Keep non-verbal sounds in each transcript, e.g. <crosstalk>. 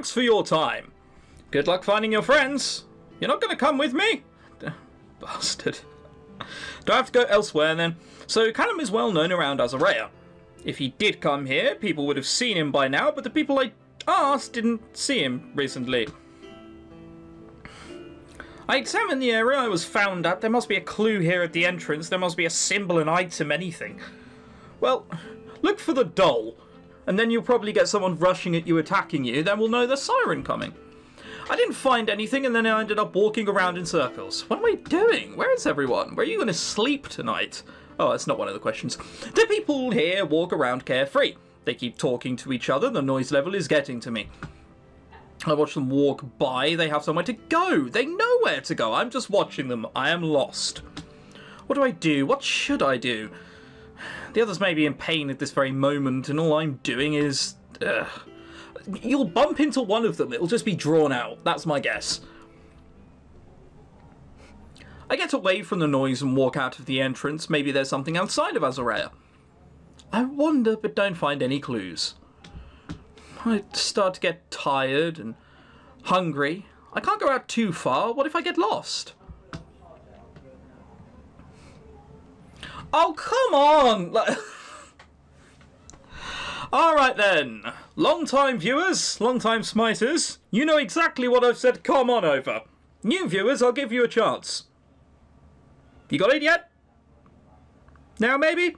Thanks for your time. Good luck finding your friends. You're not going to come with me? Bastard. Do I have to go elsewhere then? So Callum is well known around Azarea. If he did come here, people would have seen him by now, but the people I asked didn't see him recently. I examined the area I was found at. There must be a clue here at the entrance. There must be a symbol, an item, anything. Well, look for the doll, and then you'll probably get someone rushing at you, attacking you. Then we'll know the siren coming. I didn't find anything, and then I ended up walking around in circles. What am I doing? Where is everyone? Where are you going to sleep tonight? Oh, that's not one of the questions. Do people here walk around carefree? They keep talking to each other. The noise level is getting to me. I watch them walk by. They have somewhere to go. They know where to go. I'm just watching them. I am lost. What do I do? What should I do? The others may be in pain at this very moment, and all I'm doing is... Uh, You'll bump into one of them. It'll just be drawn out. That's my guess. I get away from the noise and walk out of the entrance. Maybe there's something outside of Azarea. I wander, but don't find any clues. I start to get tired and hungry. I can't go out too far. What if I get lost? Oh, come on! <laughs> Alright then. Long time viewers, long time smiters, you know exactly what I've said come on over. New viewers, I'll give you a chance. You got it yet? Now maybe?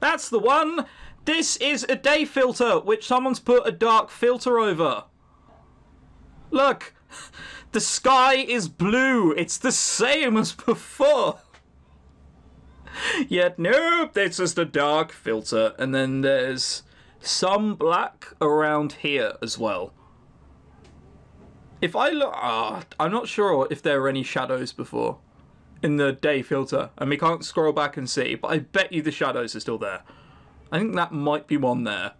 That's the one. This is a day filter, which someone's put a dark filter over. Look, <laughs> the sky is blue. It's the same as before. <laughs> Yet, nope, it's just a dark filter. And then there's some black around here as well. If I look, uh, I'm not sure if there were any shadows before in the day filter, and we can't scroll back and see, but I bet you the shadows are still there. I think that might be one there.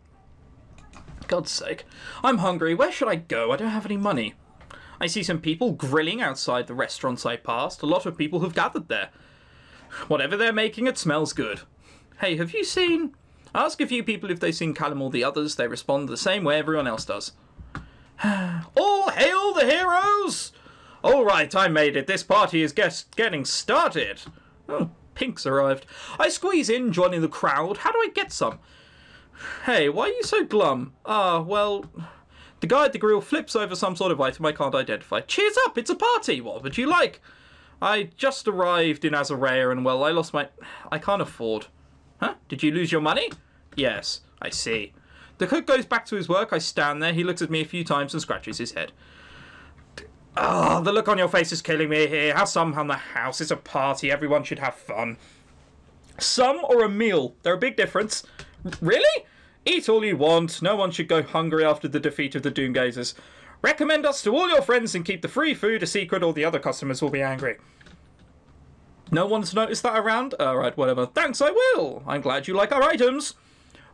God's sake. I'm hungry. Where should I go? I don't have any money. I see some people grilling outside the restaurants I passed. A lot of people have gathered there. Whatever they're making, it smells good. Hey, have you seen... Ask a few people if they've seen Callum or the others. They respond the same way everyone else does. <sighs> All hail the heroes! All right, I made it. This party is get getting started. Oh, Pink's arrived. I squeeze in, joining the crowd. How do I get some? Hey, why are you so glum? Ah, well... The guy at the grill flips over some sort of item I can't identify. Cheers up, it's a party. What would you like? I just arrived in Azarea and, well, I lost my... I can't afford. Huh? Did you lose your money? Yes, I see. The cook goes back to his work. I stand there. He looks at me a few times and scratches his head. Ah, oh, the look on your face is killing me here. Have some on the house. It's a party. Everyone should have fun. Some or a meal. They're a big difference. Really? Eat all you want. No one should go hungry after the defeat of the Doomgazers. Recommend us to all your friends and keep the free food a secret or the other customers will be angry. No one's noticed that around? Alright, whatever. Thanks, I will. I'm glad you like our items.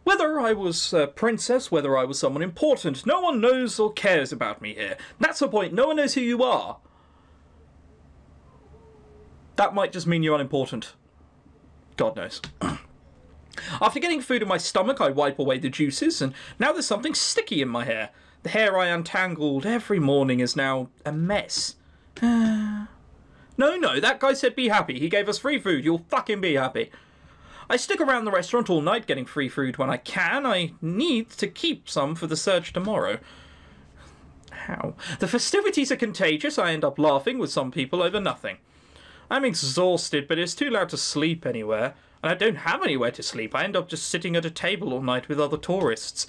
Whether I was a princess, whether I was someone important, no one knows or cares about me here. That's the point. No one knows who you are. That might just mean you're unimportant. God knows. <clears throat> After getting food in my stomach, I wipe away the juices, and now there's something sticky in my hair. The hair I untangled every morning is now a mess. <sighs> no, no, that guy said be happy. He gave us free food. You'll fucking be happy. I stick around the restaurant all night getting free food when I can. I need to keep some for the search tomorrow. How? The festivities are contagious. I end up laughing with some people over nothing. I'm exhausted, but it's too loud to sleep anywhere. And I don't have anywhere to sleep. I end up just sitting at a table all night with other tourists.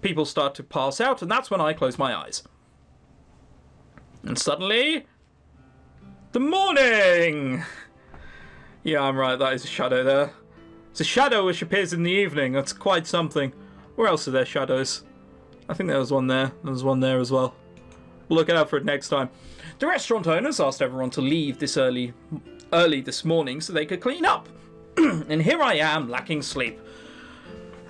People start to pass out, and that's when I close my eyes. And suddenly... The morning! Yeah, I'm right, that is a shadow there. It's a shadow which appears in the evening. That's quite something. Where else are there shadows? I think there was one there. There was one there as well. We'll look out for it next time. The restaurant owners asked everyone to leave this early early this morning so they could clean up. <clears throat> and here I am, lacking sleep.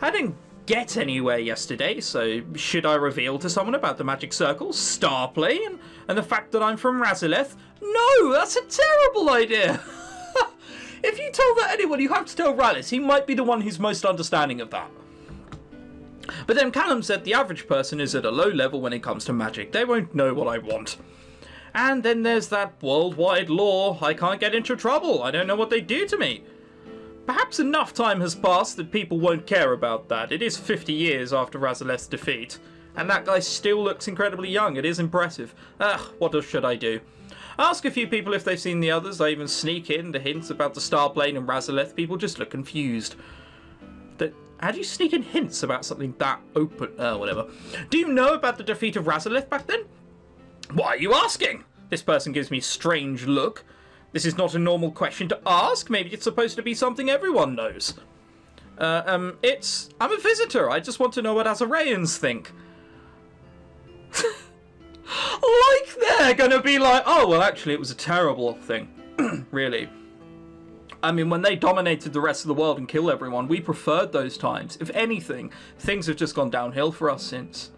Didn't get anywhere yesterday, so should I reveal to someone about the magic circle, Starplay, and, and the fact that I'm from Razaleth? No, that's a terrible idea! <laughs> if you tell that anyone, you have to tell Rallis. He might be the one who's most understanding of that. But then Callum said the average person is at a low level when it comes to magic. They won't know what I want. And then there's that worldwide law. I can't get into trouble. I don't know what they do to me. Perhaps enough time has passed that people won't care about that. It is 50 years after Razaleth's defeat. And that guy still looks incredibly young. It is impressive. Ugh, what else should I do? Ask a few people if they've seen the others. I even sneak in the hints about the Star Plane and Razaleth. People just look confused. That how do you sneak in hints about something that open? Uh, whatever. Do you know about the defeat of Razaleth back then? Why are you asking? This person gives me strange look. This is not a normal question to ask. Maybe it's supposed to be something everyone knows. Uh, um, it's... I'm a visitor. I just want to know what Azarayans think. <laughs> like they're gonna be like, oh, well, actually, it was a terrible thing. <clears throat> really. I mean, when they dominated the rest of the world and killed everyone, we preferred those times. If anything, things have just gone downhill for us since.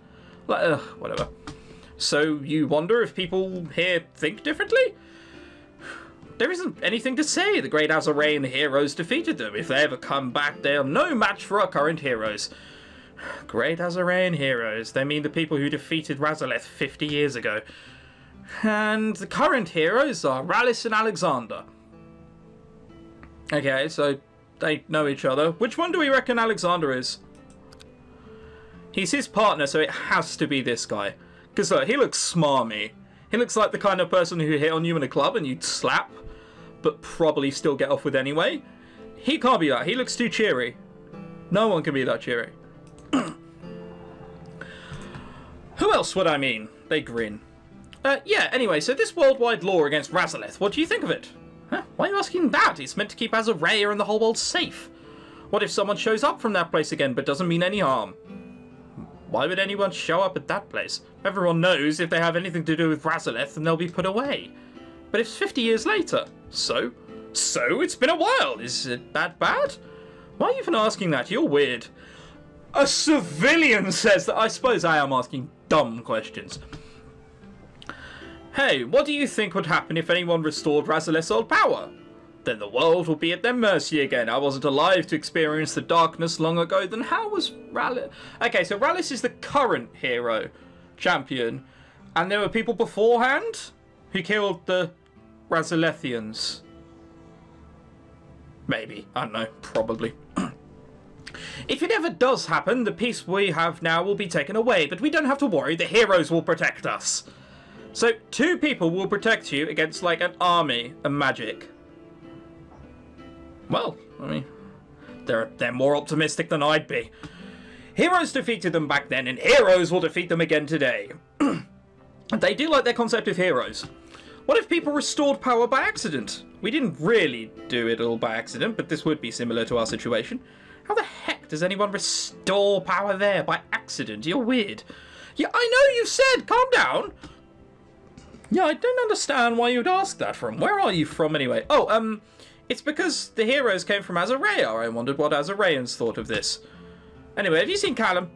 Like, ugh, whatever. So you wonder if people here think differently? There isn't anything to say. The great Azarayan heroes defeated them. If they ever come back, they are no match for our current heroes. <sighs> Great Azarayan heroes. They mean the people who defeated Razaleth 50 years ago. And the current heroes are Rallis and Alexander. Okay, so they know each other. Which one do we reckon Alexander is? He's his partner, so it has to be this guy. Because look, he looks smarmy. He looks like the kind of person who hit on you in a club and you'd slap, but probably still get off with anyway. He can't be that. He looks too cheery. No one can be that cheery. <clears throat> Who else would I mean? They grin. Uh, yeah, anyway, so this worldwide law against Razaleth, what do you think of it? Huh? Why are you asking that? It's meant to keep Azaraya and the whole world safe. What if someone shows up from that place again but doesn't mean any harm? Why would anyone show up at that place? Everyone knows if they have anything to do with Razaleth, then they'll be put away. But it's 50 years later. So? So? It's been a while. Is it that bad? Why are you even asking that? You're weird. A civilian says that. I suppose I am asking dumb questions. Hey, what do you think would happen if anyone restored Razaleth's old power? Then the world will be at their mercy again. I wasn't alive to experience the darkness long ago. Then how was Rallis? Okay, so Rallis is the current hero champion. And there were people beforehand who killed the Razalethians. Maybe. I don't know. Probably. if it ever does happen, the peace we have now will be taken away. But we don't have to worry. The heroes will protect us. So, two people will protect you against, like, an army of magic. Well, I mean, they're, they're more optimistic than I'd be. Heroes defeated them back then, and heroes will defeat them again today. <clears throat> they do like their concept of heroes. What if people restored power by accident? We didn't really do it all by accident, but this would be similar to our situation. How the heck does anyone restore power there by accident? You're weird. Yeah, I know you said, calm down. Yeah, I don't understand why you'd ask that from. Where are you from anyway? Oh, um, it's because the heroes came from Azaraya. I wondered what Azarayans thought of this. Anyway, have you seen Callum?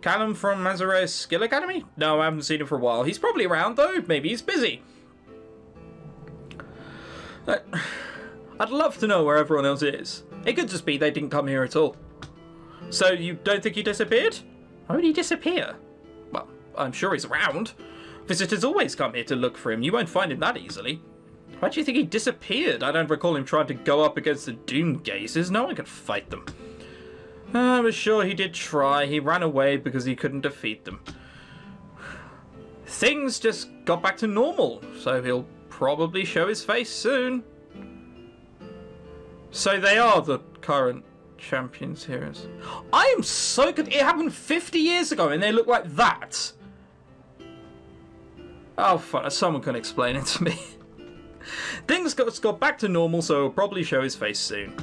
Callum from Azaraya's Skill Academy? No, I haven't seen him for a while. He's probably around, though. Maybe he's busy. I'd love to know where everyone else is. It could just be they didn't come here at all. So you don't think he disappeared? How would he disappear? Well, I'm sure he's around. Visitors always come here to look for him. You won't find him that easily. Why do you think he disappeared? I don't recall him trying to go up against the Doomgazers. No one could fight them. I was sure he did try. He ran away because he couldn't defeat them. Things just got back to normal, so he'll probably show his face soon. So they are the current champions here. I am so good. It happened 50 years ago and they look like that. Oh, fuck. Someone can explain it to me. <laughs> Things got, got back to normal, so he'll probably show his face soon.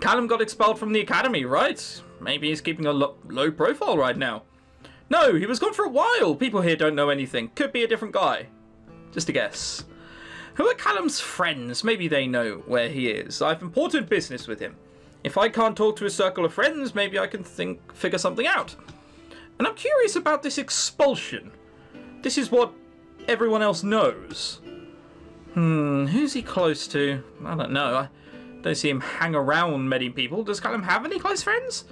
Callum got expelled from the academy, right? Maybe he's keeping a lo low profile right now. No, he was gone for a while. People here don't know anything. Could be a different guy. Just a guess. Who are Callum's friends? Maybe they know where he is. I've important business with him. If I can't talk to a circle of friends, maybe I can think, figure something out. And I'm curious about this expulsion. This is what everyone else knows. Hmm, who's he close to? I don't know. I don't see him hang around many people. Does Callum have any close friends?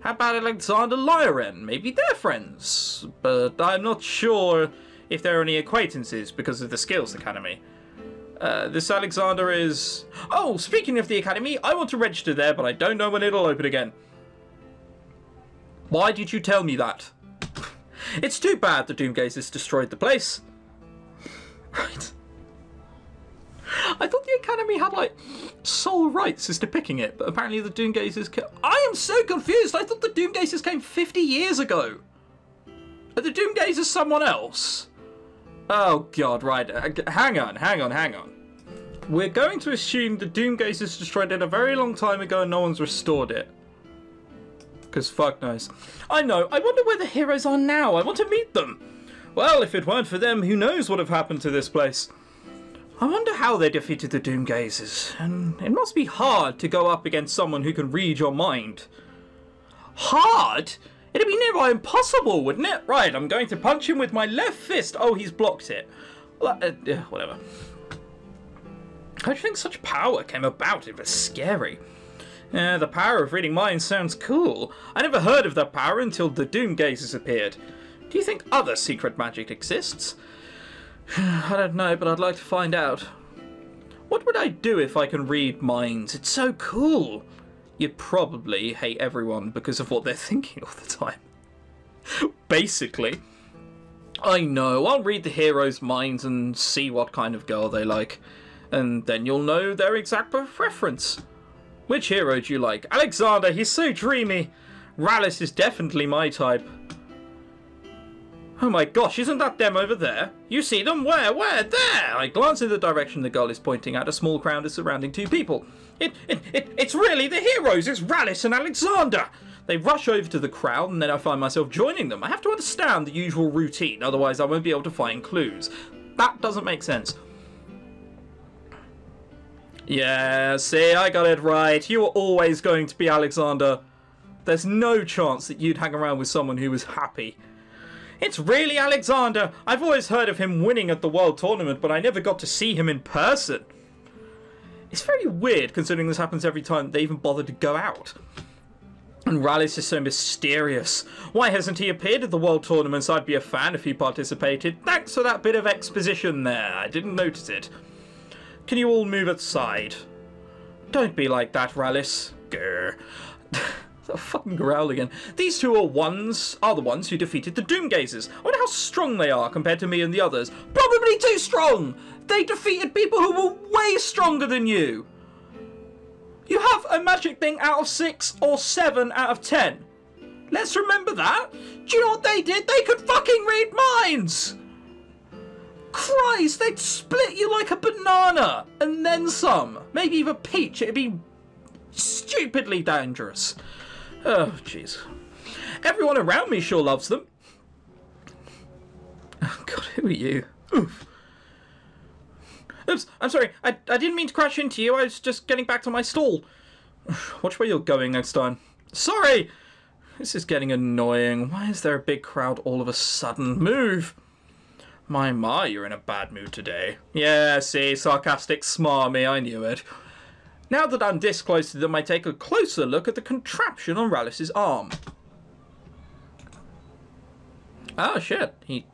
How about Alexander Lyren? Maybe they're friends, but I'm not sure if they're any acquaintances because of the Skills Academy. Uh, this Alexander is... Oh, speaking of the Academy, I want to register there, but I don't know when it'll open again. Why did you tell me that? It's too bad the Doomgazers destroyed the place. Right. I thought the Academy had, like, sole rights as to picking it, but apparently the Doomgazers... I am so confused! I thought the Doomgazers came 50 years ago! Are the Doomgazers someone else? Oh, God, right. Uh, hang on, hang on, hang on. We're going to assume the Doomgazers destroyed it a very long time ago and no one's restored it. Because fuck knows. I know, I wonder where the heroes are now. I want to meet them. Well, if it weren't for them, who knows what would have happened to this place. I wonder how they defeated the Doomgazers, and it must be hard to go up against someone who can read your mind. Hard? It'd be nearly impossible, wouldn't it? Right, I'm going to punch him with my left fist. Oh, he's blocked it. Well, uh, uh, whatever. How do you think such power came about? It was scary. Yeah, the power of reading minds sounds cool. I never heard of that power until the Doomgazers appeared. Do you think other secret magic exists? <sighs> I don't know, but I'd like to find out. What would I do if I can read minds? It's so cool. You'd probably hate everyone because of what they're <laughs> thinking all the time. Basically. I know, I'll read the heroes' minds and see what kind of girl they like. And then you'll know their exact preference. Which hero do you like? Alexander, he's so dreamy. Rallis is definitely my type. Oh my gosh, isn't that them over there? You see them? Where? Where? There! I glance in the direction the girl is pointing at. A small crowd is surrounding two people. It, it, it, it's really the heroes! It's Rallis and Alexander! They rush over to the crowd and then I find myself joining them. I have to understand the usual routine, otherwise I won't be able to find clues. That doesn't make sense. Yeah, see, I got it right. You were always going to be Alexander. There's no chance that you'd hang around with someone who was happy. It's really Alexander! I've always heard of him winning at the World Tournament, but I never got to see him in person. It's very weird considering this happens every time they even bother to go out. And Rallis is so mysterious. Why hasn't he appeared at the World Tournaments? I'd be a fan if he participated. Thanks for that bit of exposition there. I didn't notice it. Can you all move aside? Don't be like that, Rallis. Grr. <laughs> a fucking growl again. These two are ones are the ones who defeated the Doomgazers. I wonder how strong they are compared to me and the others. Probably too strong! They defeated people who were way stronger than you! You have a magic thing out of six or seven out of ten. Let's remember that. Do you know what they did? They could fucking read minds! Christ, they'd split you like a banana! And then some. Maybe even peach. It'd be stupidly dangerous. Oh, jeez. Everyone around me sure loves them. Oh, <laughs> God, who are you? Oof. Oops, I'm sorry. I, I didn't mean to crash into you. I was just getting back to my stall. <sighs> Watch where you're going next time. Sorry! This is getting annoying. Why is there a big crowd all of a sudden? Move! My, my, you're in a bad mood today. Yeah, see, sarcastic smarmy, I knew it. Now that I'm this close to them, I take a closer look at the contraption on Rallis's arm. Oh shit, he...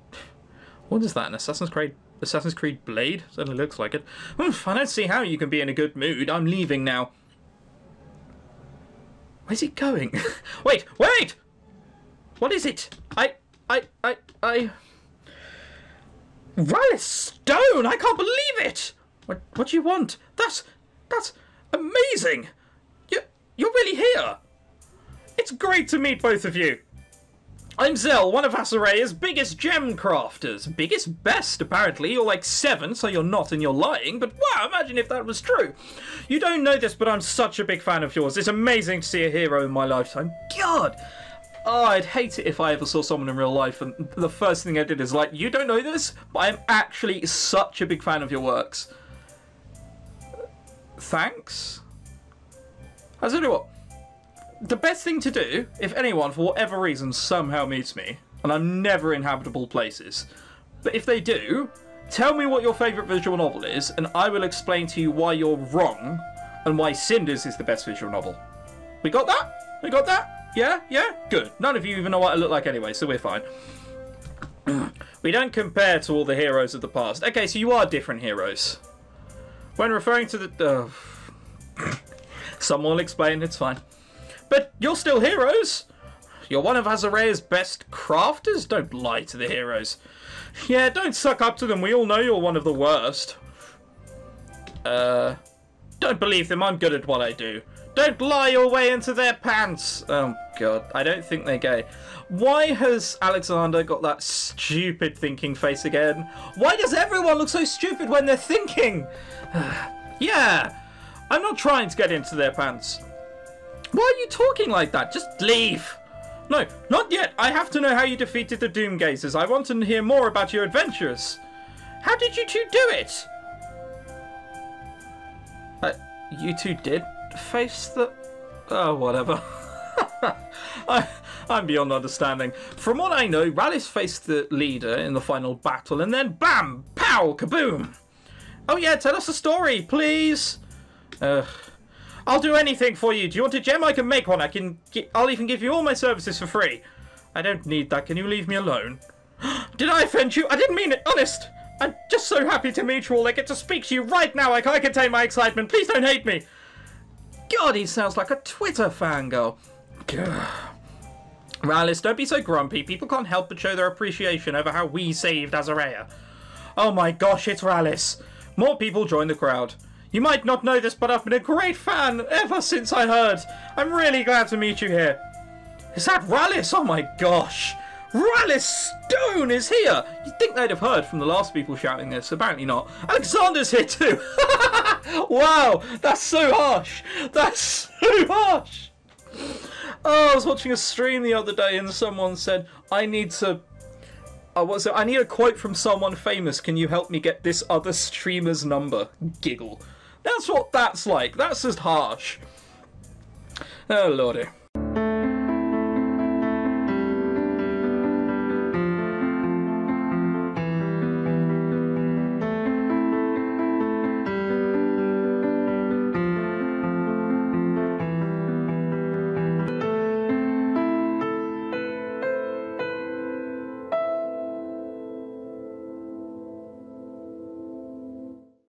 What is that, an Assassin's Creed Assassin's Creed Blade? Certainly looks like it. Oof, I don't see how you can be in a good mood. I'm leaving now. Where's he going? <laughs> wait, wait! What is it? I, I, I, I... Rallis Stone! I can't believe it! What, what do you want? That's, that's, Amazing! You, you're really here! It's great to meet both of you! I'm Zell, one of Azarea's biggest gem crafters. Biggest best, apparently. You're like seven, so you're not and you're lying, but wow, imagine if that was true. You don't know this, but I'm such a big fan of yours. It's amazing to see a hero in my lifetime. God! Oh, I'd hate it if I ever saw someone in real life and the first thing I did is like, you don't know this, but I'm actually such a big fan of your works thanks. I tell you what, the best thing to do, if anyone, for whatever reason, somehow meets me, and I'm never in habitable places, but if they do, tell me what your favourite visual novel is, and I will explain to you why you're wrong, and why Cinders is the best visual novel. We got that? We got that? Yeah? Yeah? Good. None of you even know what I look like anyway, so we're fine. <clears throat> we don't compare to all the heroes of the past. Okay, so you are different heroes. When referring to the... Uh, <laughs> someone will explain, it's fine. But you're still heroes! You're one of Azarea's best crafters? Don't lie to the heroes. Yeah, don't suck up to them. We all know you're one of the worst. Uh, don't believe them. I'm good at what I do. Don't lie your way into their pants. Oh, God. I don't think they're gay. Why has Alexander got that stupid thinking face again? Why does everyone look so stupid when they're thinking? <sighs> yeah, I'm not trying to get into their pants. Why are you talking like that? Just leave. No, not yet. I have to know how you defeated the Doomgazers. I want to hear more about your adventures. How did you two do it? Uh, you two did face the... Oh, whatever. <laughs> I, I'm beyond understanding. From what I know, Rallis faced the leader in the final battle, and then BAM! Pow! Kaboom! Oh yeah, tell us a story, please! Ugh. I'll do anything for you. Do you want a gem? I can make one. I can. I'll even give you all my services for free. I don't need that. Can you leave me alone? <gasps> Did I offend you? I didn't mean it. Honest. I'm just so happy to meet you all. I get to speak to you right now. I can't contain my excitement. Please don't hate me. God, he sounds like a Twitter fangirl. <sighs> Rallis, don't be so grumpy. People can't help but show their appreciation over how we saved Azarea. Oh my gosh, it's Rallis. More people join the crowd. You might not know this, but I've been a great fan ever since I heard. I'm really glad to meet you here. Is that Rallis? Oh my gosh. Rallis Stone is here! You'd think they'd have heard from the last people shouting this. Apparently not. Alexander's here too! <laughs> wow! That's so harsh! That's so harsh! Oh, I was watching a stream the other day and someone said, I need to uh, Oh, what's it? I need a quote from someone famous. Can you help me get this other streamer's number? Giggle. That's what that's like. That's just harsh. Oh, lordy.